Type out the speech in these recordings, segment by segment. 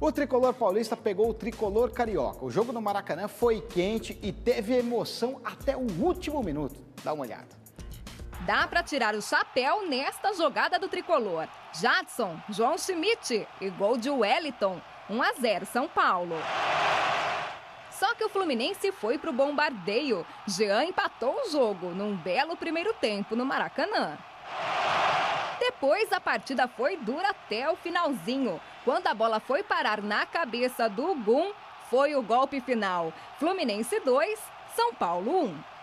O tricolor paulista pegou o tricolor carioca. O jogo no Maracanã foi quente e teve emoção até o último minuto. Dá uma olhada. Dá para tirar o chapéu nesta jogada do tricolor. Jadson, João Schmidt e gol de Wellington. 1 a 0 São Paulo. Só que o Fluminense foi para o bombardeio. Jean empatou o jogo num belo primeiro tempo no Maracanã. Depois a partida foi dura até o finalzinho. Quando a bola foi parar na cabeça do Gum, foi o golpe final. Fluminense 2, São Paulo 1.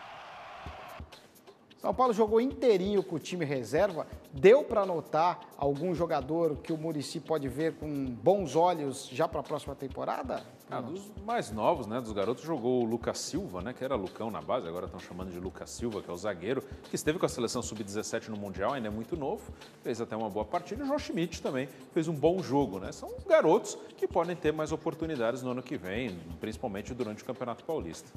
São Paulo jogou inteirinho com o time reserva. Deu para notar algum jogador que o Murici pode ver com bons olhos já para a próxima temporada? Ah, dos mais novos, né, dos garotos, jogou o Lucas Silva, né, que era Lucão na base, agora estão chamando de Lucas Silva, que é o zagueiro, que esteve com a seleção sub-17 no Mundial, ainda é muito novo, fez até uma boa partida. E o João Schmidt também fez um bom jogo, né? São garotos que podem ter mais oportunidades no ano que vem, principalmente durante o Campeonato Paulista.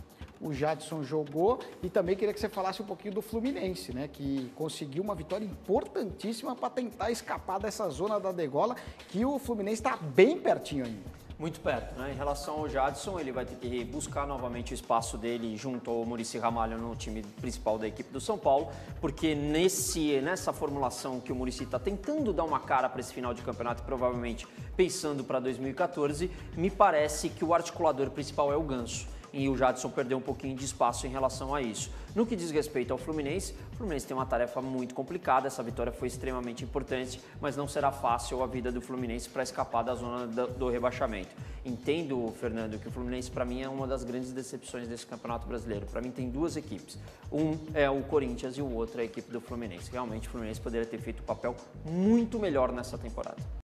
O Jadson jogou e também queria que você falasse um pouquinho do Fluminense, né, que conseguiu uma vitória importantíssima para tentar escapar dessa zona da degola, que o Fluminense está bem pertinho ainda. Muito perto, né? Em relação ao Jadson, ele vai ter que buscar novamente o espaço dele junto ao Murici Ramalho no time principal da equipe do São Paulo, porque nesse, nessa formulação que o Murici está tentando dar uma cara para esse final de campeonato provavelmente pensando para 2014, me parece que o articulador principal é o Ganso e o Jadson perdeu um pouquinho de espaço em relação a isso. No que diz respeito ao Fluminense, o Fluminense tem uma tarefa muito complicada, essa vitória foi extremamente importante, mas não será fácil a vida do Fluminense para escapar da zona do rebaixamento. Entendo, Fernando, que o Fluminense para mim é uma das grandes decepções desse Campeonato Brasileiro. Para mim tem duas equipes. Um é o Corinthians e o outro é a equipe do Fluminense. Realmente o Fluminense poderia ter feito um papel muito melhor nessa temporada.